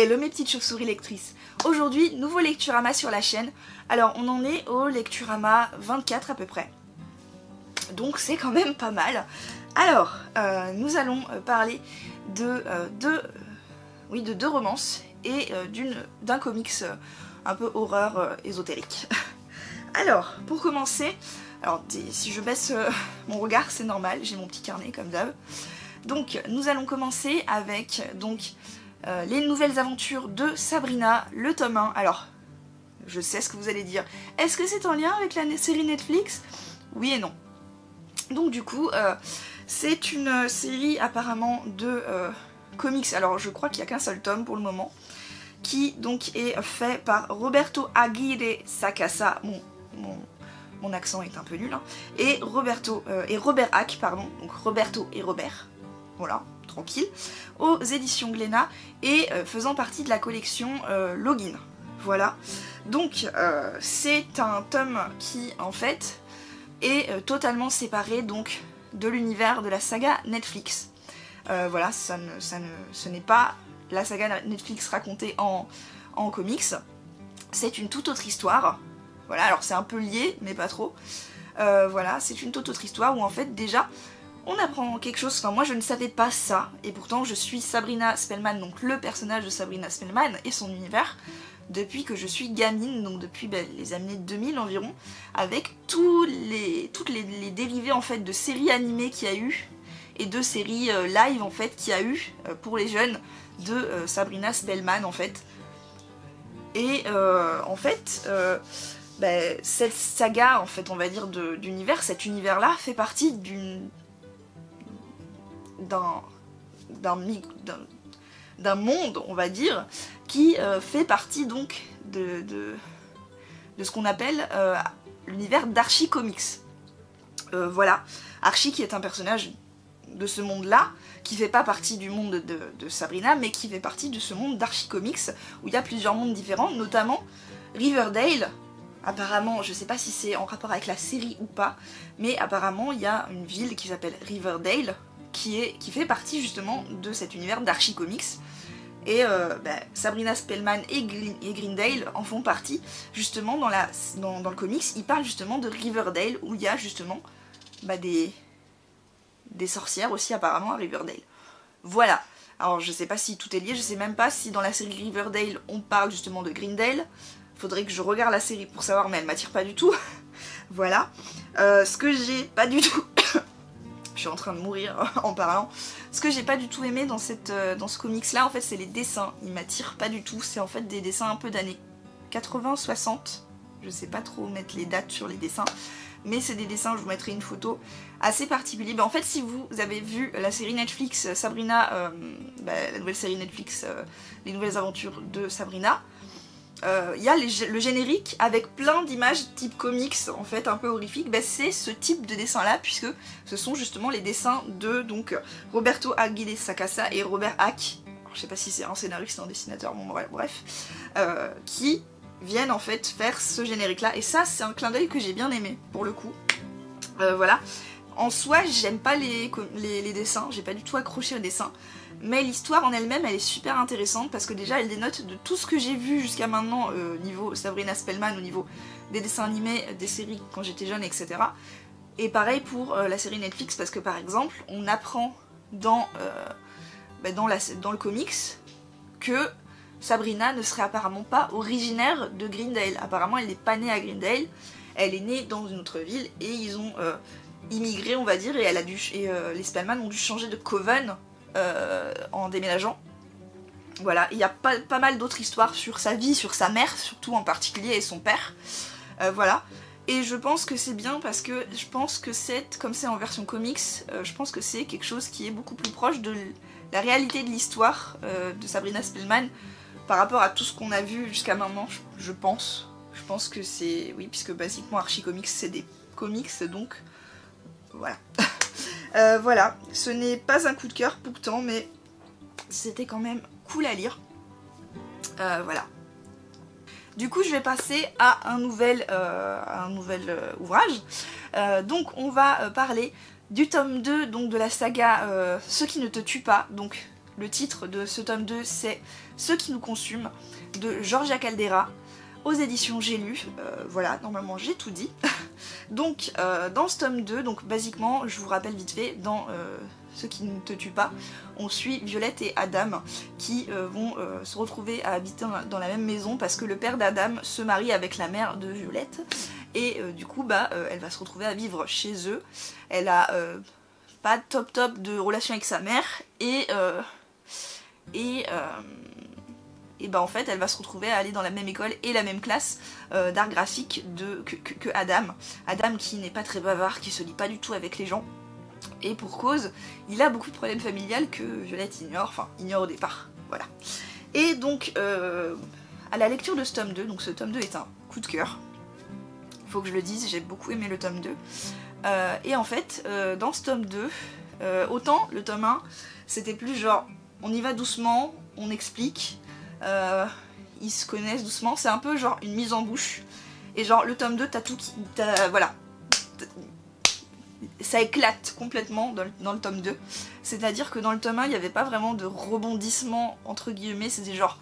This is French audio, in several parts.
Hello mes petites chauves-souris lectrices Aujourd'hui, nouveau Lecturama sur la chaîne. Alors on en est au Lecturama 24 à peu près. Donc c'est quand même pas mal. Alors, euh, nous allons euh, parler de, euh, deux, oui, de deux romances et d'un comics un peu horreur ésotérique. Alors, pour commencer, alors si je baisse mon regard c'est normal, j'ai mon petit carnet comme d'hab. Donc nous allons commencer avec donc euh, les nouvelles aventures de Sabrina, le tome 1. Alors, je sais ce que vous allez dire. Est-ce que c'est en lien avec la série Netflix? Oui et non. Donc du coup, euh, c'est une série apparemment de euh, comics. Alors je crois qu'il n'y a qu'un seul tome pour le moment. Qui donc est fait par Roberto Aguirre Sacasa. Mon, mon, accent est un peu nul. Hein. et, Roberto, et Robert Hack, pardon. Donc Roberto et Robert. Voilà aux éditions Glénat et euh, faisant partie de la collection euh, Login. Voilà. Donc euh, c'est un tome qui en fait est totalement séparé donc de l'univers de la saga Netflix. voilà, ça ne, ça ne, ce n'est pas la saga Netflix racontée en, en comics. C'est une toute autre histoire. Voilà, alors c'est un peu lié, mais pas trop. voilà, c'est une toute autre histoire où en fait déjà on apprend quelque chose, enfin moi je ne savais pas ça, et pourtant je suis Sabrina Spellman, donc le personnage de Sabrina Spellman et son univers, depuis que je suis gamine, donc depuis ben, les années 2000 environ, avec tous les, toutes les, dérivés en fait de séries animées qu'il y a eu, et de séries euh, live en fait qu'il y a eu euh, pour les jeunes de euh, Sabrina Spellman en fait. Et en fait, ben, cette saga en fait on va dire d'univers, cet univers là fait partie d'une d'un monde, on va dire, qui euh, fait partie donc de, de, ce qu'on appelle euh, l'univers d'Archie Comics. Euh, voilà, Archie qui est un personnage de ce monde-là, qui fait pas partie du monde de, de, Sabrina, mais qui fait partie de ce monde d'Archie Comics, où il y a plusieurs mondes différents, notamment Riverdale, apparemment, je sais pas si c'est en rapport avec la série ou pas, mais apparemment il y a une ville qui s'appelle Riverdale, qui, fait partie justement de cet univers d'Archie Comics. Et euh, bah, Sabrina Spellman et, Greendale en font partie justement dans, la, le comics. Ils parlent justement de Riverdale où il y a justement bah, des, des sorcières aussi apparemment à Riverdale. Voilà. Alors je sais pas si tout est lié, je sais même pas si dans la série Riverdale on parle justement de Greendale. Faudrait que je regarde la série pour savoir, mais elle m'attire pas du tout. voilà. Euh, ce que j'ai pas du tout je suis en train de mourir en parlant. Ce que j'ai pas du tout aimé dans, cette, euh, dans ce comics là, en fait, c'est les dessins. Ils m'attirent pas du tout. C'est en fait des dessins un peu d'années 80, 60. Je sais pas trop mettre les dates sur les dessins. Mais c'est des dessins, je vous mettrai une photo assez particulière. Bah, en fait, si vous avez vu la série Netflix euh, Sabrina, euh, bah, la nouvelle série Netflix, les nouvelles aventures de Sabrina, il euh, y a le générique avec plein d'images type comics en fait un peu horrifiques, ben, c'est ce type de dessin là puisque ce sont justement les dessins de donc Roberto Aguilera Sacasa et Robert Hack, je sais pas si c'est un scénariste ou un dessinateur, bon bref, euh, qui viennent en fait faire ce générique là et ça c'est un clin d'œil que j'ai bien aimé pour le coup. Euh, voilà. En soi j'aime pas les, dessins, j'ai pas du tout accroché au dessin mais l'histoire en elle-même elle est super intéressante parce que déjà elle dénote de tout ce que j'ai vu jusqu'à maintenant au euh, niveau Sabrina Spellman, au niveau des dessins animés, des séries quand j'étais jeune, etc. Et pareil pour euh, la série Netflix parce que par exemple on apprend dans, euh, bah, dans, le comics que Sabrina ne serait apparemment pas originaire de Greendale. Apparemment elle n'est pas née à Greendale, elle est née dans une autre ville et ils ont immigré on va dire et, elle a et les Spellman ont dû changer de coven euh, en déménageant. Voilà, il y a pas, mal d'autres histoires sur sa vie, sur sa mère, surtout en particulier, et son père. Euh, voilà. Et je pense que c'est bien parce que je pense que c'est, comme c'est en version comics, euh, je pense que c'est quelque chose qui est beaucoup plus proche de la réalité de l'histoire de Sabrina Spellman par rapport à tout ce qu'on a vu jusqu'à maintenant, je, pense. Je pense que c'est... Oui, puisque basiquement Archie Comics c'est des comics, donc voilà. Euh, voilà, ce n'est pas un coup de cœur pourtant, mais c'était quand même cool à lire. Euh, voilà. Du coup, je vais passer à un nouvel, euh, ouvrage. donc, on va parler du tome 2 donc, de la saga Ce qui ne te tue pas, donc le titre de ce tome 2 c'est Ce qui nous consume de Georgia Caldera aux éditions J'ai lu. Euh, voilà, normalement j'ai tout dit. donc euh, dans ce tome 2, donc basiquement, je vous rappelle vite fait, dans euh, Ce qui ne te tue pas, on suit Violette et Adam qui vont se retrouver à habiter dans la même maison parce que le père d'Adam se marie avec la mère de Violette et du coup bah elle va se retrouver à vivre chez eux. Elle a pas top top de relation avec sa mère et et et bah en fait elle va se retrouver à aller dans la même école et la même classe euh, d'art graphique que, Adam. Adam qui n'est pas très bavard, qui se lit pas du tout avec les gens. Et pour cause, il a beaucoup de problèmes familiales que Violette ignore, enfin ignore au départ. Voilà. Et donc euh, à la lecture de ce tome 2, donc ce tome 2 est un coup de cœur. Faut que je le dise, j'ai beaucoup aimé le tome 2. Euh, et en fait, dans ce tome 2, autant le tome 1, c'était plus genre on y va doucement, on explique, euh, ils se connaissent doucement. C'est un peu genre une mise en bouche. Et genre le tome 2, t'as tout qui... voilà. Ça éclate complètement dans le, tome 2. C'est-à-dire que dans le tome 1, il n'y avait pas vraiment de rebondissement, entre guillemets. C'était genre,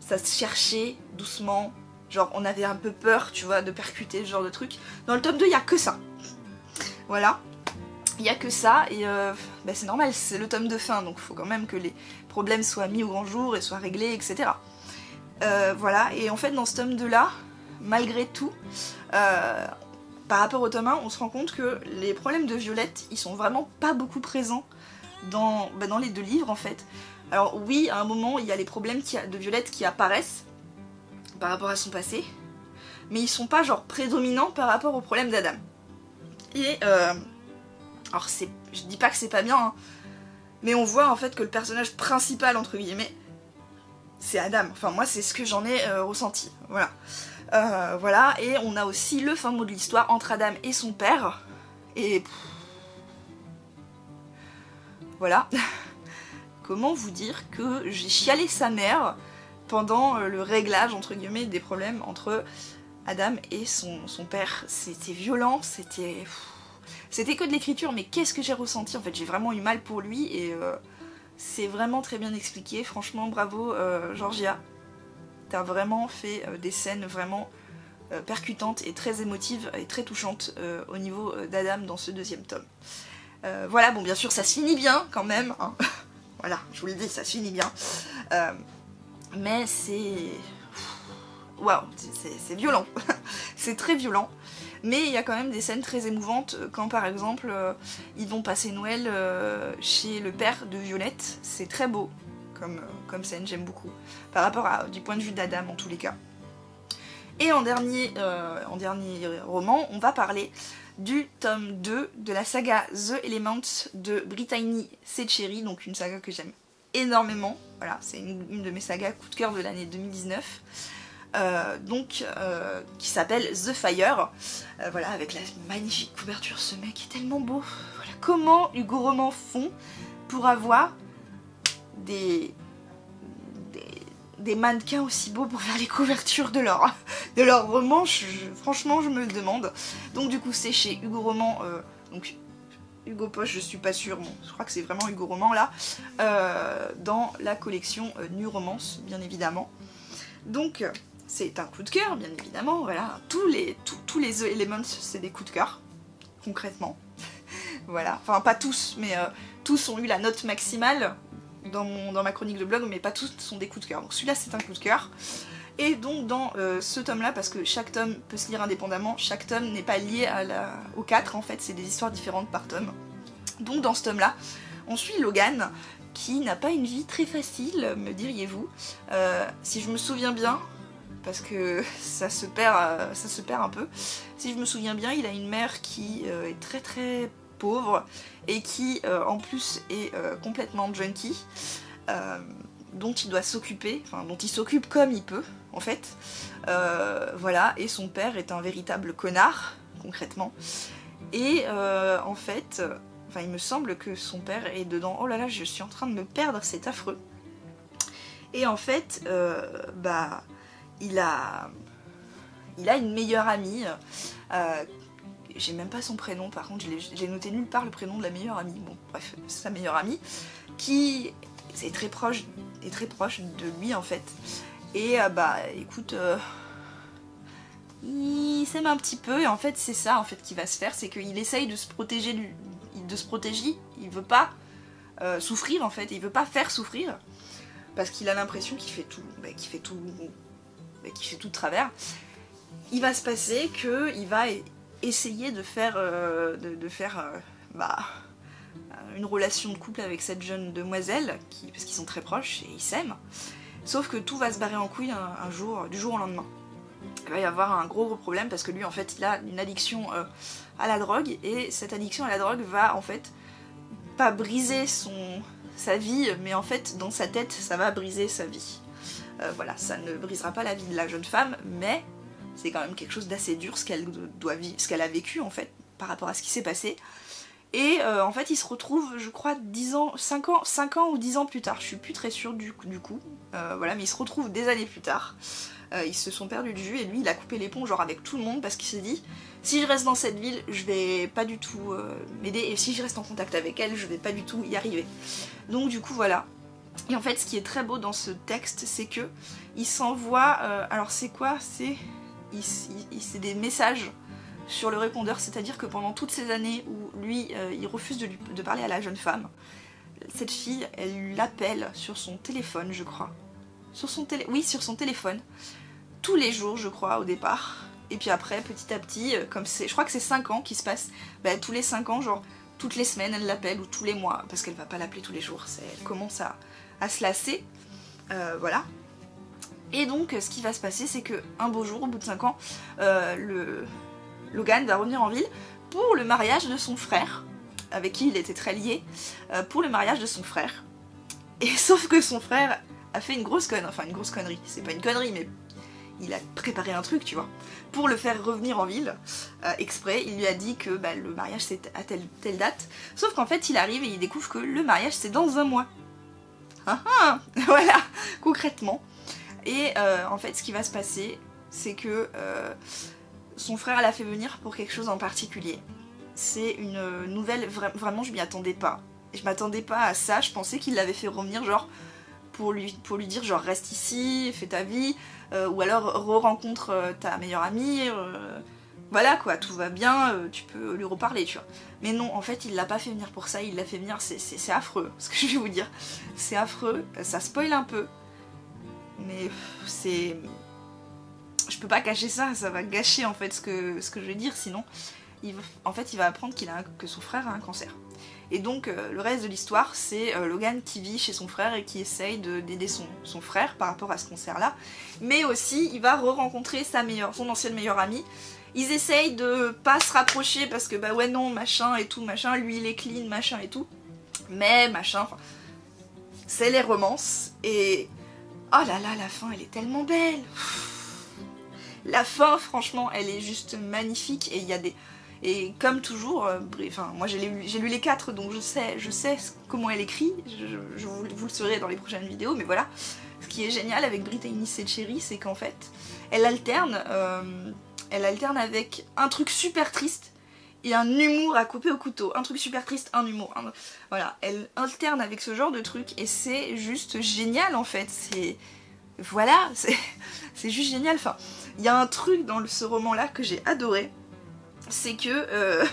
ça se cherchait doucement. Genre, on avait un peu peur, tu vois, de percuter ce genre de truc. Dans le tome 2, il n'y a que ça. Voilà. Il n'y a que ça, et euh, bah, c'est normal, c'est le tome de fin, donc il faut quand même que les problèmes soient mis au grand jour et soient réglés, etc. Euh, voilà, et en fait dans ce tome 2 là, malgré tout, euh, par rapport au tome 1, on se rend compte que les problèmes de Violette, ils sont vraiment pas beaucoup présents dans, bah, dans les deux livres en fait. Alors oui, à un moment, il y a les problèmes de Violette qui apparaissent par rapport à son passé, mais ils sont pas genre prédominants par rapport aux problèmes d'Adam. Et alors c'est, je dis pas que c'est pas bien, hein, mais on voit en fait que le personnage principal, entre guillemets, c'est Adam. Enfin moi c'est ce que j'en ai euh, ressenti, voilà. Euh, voilà, et on a aussi le fin mot de l'histoire entre Adam et son père, et... Voilà. Comment vous dire que j'ai chialé sa mère pendant euh, le réglage, entre guillemets, des problèmes entre Adam et son, son père. C'était violent, c'était... C'était que de l'écriture, mais qu'est-ce que j'ai ressenti En fait, j'ai vraiment eu mal pour lui et euh, c'est vraiment très bien expliqué. Franchement, bravo euh, Georgia. T'as vraiment fait euh, des scènes vraiment percutantes et très émotives et très touchantes au niveau d'Adam dans ce deuxième tome. voilà, bon, bien sûr, ça se finit bien quand même. Hein. voilà, je vous le dis, ça se finit bien. mais c'est... Waouh, c'est violent. c'est très violent. Mais il y a quand même des scènes très émouvantes euh, quand par exemple euh, ils vont passer Noël euh, chez le père de Violette. C'est très beau comme, comme scène, j'aime beaucoup. Par rapport à, du point de vue d'Adam en tous les cas. Et en dernier, roman, on va parler du tome 2 de la saga The Elements de Brittany Setcheri, donc une saga que j'aime énormément. Voilà, c'est une, de mes sagas coup de cœur de l'année 2019. Euh, donc euh, qui s'appelle The Fire. Euh, voilà, avec la magnifique couverture, ce mec est tellement beau. Voilà, comment Hugo Roman font pour avoir des, des, mannequins aussi beaux pour faire les couvertures de leur, de leur roman, franchement je me demande. Donc du coup c'est chez Hugo Roman, donc Hugo Poche, je suis pas sûre, je crois que c'est vraiment Hugo Roman là, dans la collection New Romance, bien évidemment. Donc, c'est un coup de cœur, bien évidemment, voilà. Tous les, les Elements, c'est des coups de cœur, concrètement. voilà, enfin pas tous, mais euh, tous ont eu la note maximale dans, ma chronique de blog, mais pas tous sont des coups de cœur. Donc celui-là, c'est un coup de cœur. Et donc dans euh, ce tome-là, parce que chaque tome peut se lire indépendamment, chaque tome n'est pas lié aux quatre, en fait, c'est des histoires différentes par tome. Donc dans ce tome-là, on suit Logan, qui n'a pas une vie très facile, me diriez-vous. Euh, si je me souviens bien, parce que ça se perd, euh, ça se perd un peu. Si je me souviens bien, il a une mère qui euh, est très très pauvre et qui euh, en plus est complètement junkie, dont il doit s'occuper, enfin dont il s'occupe comme il peut en fait. voilà, et son père est un véritable connard, concrètement. Et en fait, enfin il me semble que son père est dedans. Oh là là, je suis en train de me perdre, c'est affreux. Et en fait, bah il a, il a une meilleure amie. Euh, j'ai même pas son prénom, par contre, j'ai noté nulle part le prénom de la meilleure amie. Bon, bref, sa meilleure amie, qui c'est très proche est très proche de lui en fait. Et bah écoute, il s'aime un petit peu et en fait c'est ça en fait qui va se faire, c'est qu'il essaye de se protéger de se protéger, il veut pas euh, souffrir en fait, il veut pas faire souffrir parce qu'il a l'impression qu'il fait tout, bah, qu'il fait tout, qu'il fait tout de travers. Il va se passer que il va essayer de faire, euh, de, faire euh, bah, une relation de couple avec cette jeune demoiselle, qui, parce qu'ils sont très proches et ils s'aiment. Sauf que tout va se barrer en couille un jour, du jour au lendemain il va y avoir un gros gros problème parce que lui en fait il a une addiction euh, à la drogue et cette addiction à la drogue va en fait pas briser son sa vie mais en fait dans sa tête ça va briser sa vie. Euh, voilà, ça ne brisera pas la vie de la jeune femme mais c'est quand même quelque chose d'assez dur ce qu'elle doit vivre, ce qu'elle a vécu en fait par rapport à ce qui s'est passé. Et euh, en fait, il se retrouve, je crois, 10 ans, 5 ans, 5 ans ou 10 ans plus tard, je suis plus très sûre du, coup, voilà, mais il se retrouve des années plus tard, euh, ils se sont perdus de vue et lui il a coupé les ponts genre avec tout le monde parce qu'il s'est dit si je reste dans cette ville je vais pas du tout euh, m'aider et si je reste en contact avec elle je vais pas du tout y arriver. Donc du coup voilà. Et en fait ce qui est très beau dans ce texte c'est que il s'envoie, euh, alors c'est quoi? C'est des messages sur le répondeur, c'est-à-dire que pendant toutes ces années où lui il refuse de, de parler à la jeune femme, cette fille elle l'appelle sur son téléphone je crois sur son télé oui, sur son téléphone. Tous les jours, je crois, au départ. Et puis après, petit à petit, euh, comme c'est. Je crois que c'est 5 ans qui se passe. Bah, tous les 5 ans, genre, toutes les semaines, elle l'appelle, ou tous les mois, parce qu'elle va pas l'appeler tous les jours. Elle commence à, à se lasser. Euh, voilà. Et donc, ce qui va se passer, c'est que un beau jour, au bout de 5 ans, euh, le Logan va revenir en ville pour le mariage de son frère, avec qui il était très lié, pour le mariage de son frère. Et sauf que son frère a fait une grosse connerie, enfin une grosse connerie, c'est pas une connerie, mais il a préparé un truc, tu vois, pour le faire revenir en ville, euh, exprès, il lui a dit que bah, le mariage c'est à telle date, sauf qu'en fait il arrive et il découvre que le mariage c'est dans un mois. Ah, ah voilà, concrètement. Et euh, en fait ce qui va se passer, c'est que euh, son frère l'a fait venir pour quelque chose en particulier. C'est une nouvelle, vraiment je m'y attendais pas. Je m'attendais pas à ça, je pensais qu'il l'avait fait revenir genre pour lui, pour lui dire genre reste ici, fais ta vie, euh, ou alors re-rencontre euh, ta meilleure amie, euh, voilà quoi, tout va bien, tu peux lui reparler, tu vois. Mais non, en fait, il l'a pas fait venir pour ça, il l'a fait venir, c'est affreux, ce que je vais vous dire. C'est affreux, ça spoil un peu, mais c'est... Je peux pas cacher ça, ça va gâcher en fait ce que, ce que je vais dire, sinon... Il, en fait, il va apprendre qu'il a que son frère a un cancer. Et donc euh, le reste de l'histoire, c'est euh, Logan qui vit chez son frère et qui essaye d'aider son, son, frère par rapport à ce concert-là. Mais aussi, il va re-rencontrer son ancienne meilleure amie. Ils essayent de pas se rapprocher parce que bah ouais non, machin et tout, machin, lui il est clean, machin et tout. Mais machin, c'est les romances et... Oh là là, la fin elle est tellement belle La fin franchement elle est juste magnifique et il y a des et comme toujours, euh, enfin moi j'ai lu, les quatre donc je sais, je sais comment elle écrit, je, vous, le saurez dans les prochaines vidéos, mais voilà. Ce qui est génial avec Brittany Cherry, c'est qu'en fait, elle alterne, euh, elle alterne avec un truc super triste et un humour à couper au couteau. Un truc super triste, un humour. Voilà, elle alterne avec ce genre de truc et c'est juste génial en fait. C'est voilà, c'est juste génial. Enfin, il y a un truc dans ce roman là que j'ai adoré c'est que... Euh,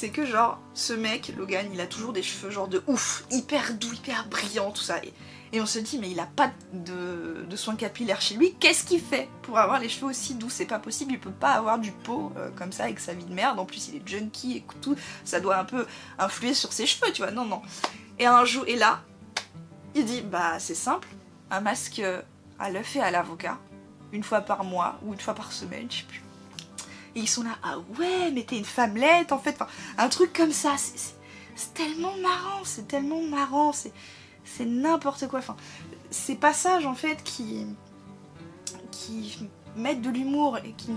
c'est que genre, ce mec, Logan, il a toujours des cheveux genre de ouf, hyper doux, hyper brillants, tout ça. Et, on se dit, mais il a pas de, soins capillaires chez lui, qu'est-ce qu'il fait pour avoir les cheveux aussi doux? C'est pas possible, il peut pas avoir du pot euh, comme ça avec sa vie de merde. En plus, il est junkie et tout, ça doit un peu influer sur ses cheveux, tu vois. Non, non. Et un jour, et là, il dit, bah c'est simple, un masque à l'œuf et à l'avocat, une fois par mois ou une fois par semaine, je sais plus et ils sont là, ah ouais, mais t'es une femmelette en fait. Enfin, un truc comme ça, c'est tellement marrant, c'est tellement marrant, c'est n'importe quoi. Enfin, ces passages en fait qui, qui mettent de l'humour et qui,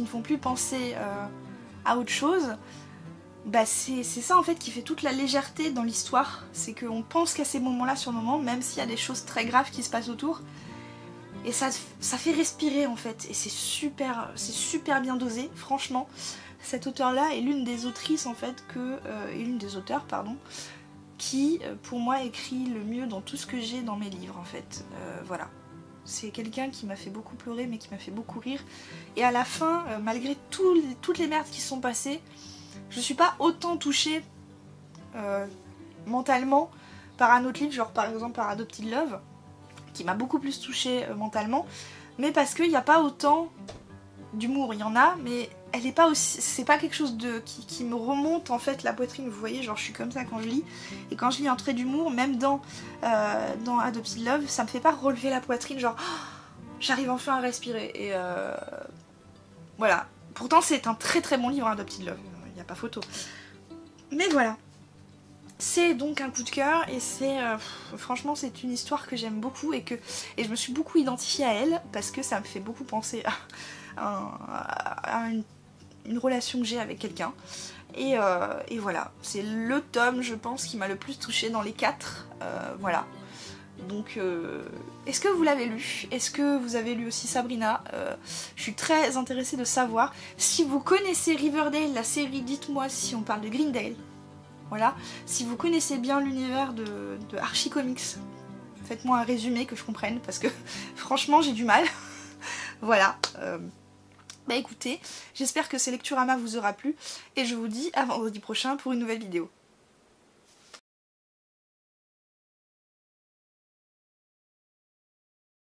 ne font plus penser euh, à autre chose, bah c'est ça en fait qui fait toute la légèreté dans l'histoire. C'est qu'on pense qu'à ces moments-là sur le moment, même s'il y a des choses très graves qui se passent autour, et ça, fait respirer en fait. Et c'est super, c'est super bien dosé, franchement. Cette auteure-là est l'une des autrices en fait que. Euh, l'une des auteurs, pardon, qui, pour moi, écrit le mieux dans tout ce que j'ai dans mes livres, en fait. voilà. C'est quelqu'un qui m'a fait beaucoup pleurer, mais qui m'a fait beaucoup rire. Et à la fin, malgré toutes les merdes qui sont passées, je suis pas autant touchée mentalement par un autre livre, genre par exemple par Adopted Love, qui m'a beaucoup plus touchée euh, mentalement, mais parce qu'il n'y a pas autant d'humour, il y en a, mais elle est pas aussi. C'est pas quelque chose de qui, me remonte en fait la poitrine, vous voyez, genre je suis comme ça quand je lis. Et quand je lis un trait d'humour, même dans, euh, dans Adopted Love, ça me fait pas relever la poitrine, genre j'arrive enfin à respirer. Et euh, voilà. Pourtant c'est un très très bon livre, Adopted Love, il n'y a pas photo. Mais voilà. C'est donc un coup de cœur et c'est euh, franchement c'est une histoire que j'aime beaucoup et que et je me suis beaucoup identifiée à elle parce que ça me fait beaucoup penser à, une, relation que j'ai avec quelqu'un. Et, euh, voilà, c'est le tome je pense qui m'a le plus touchée dans les quatre. Euh, voilà. Donc est-ce que vous l'avez lu? Est-ce que vous avez lu aussi Sabrina? Je suis très intéressée de savoir. Si vous connaissez Riverdale, la série, dites-moi si on parle de Greendale voilà. Si vous connaissez bien l'univers de, Archie Comics, faites-moi un résumé que je comprenne parce que franchement j'ai du mal. voilà. Euh, bah écoutez, j'espère que ces lectures à vous aura plu et je vous dis à vendredi prochain pour une nouvelle vidéo.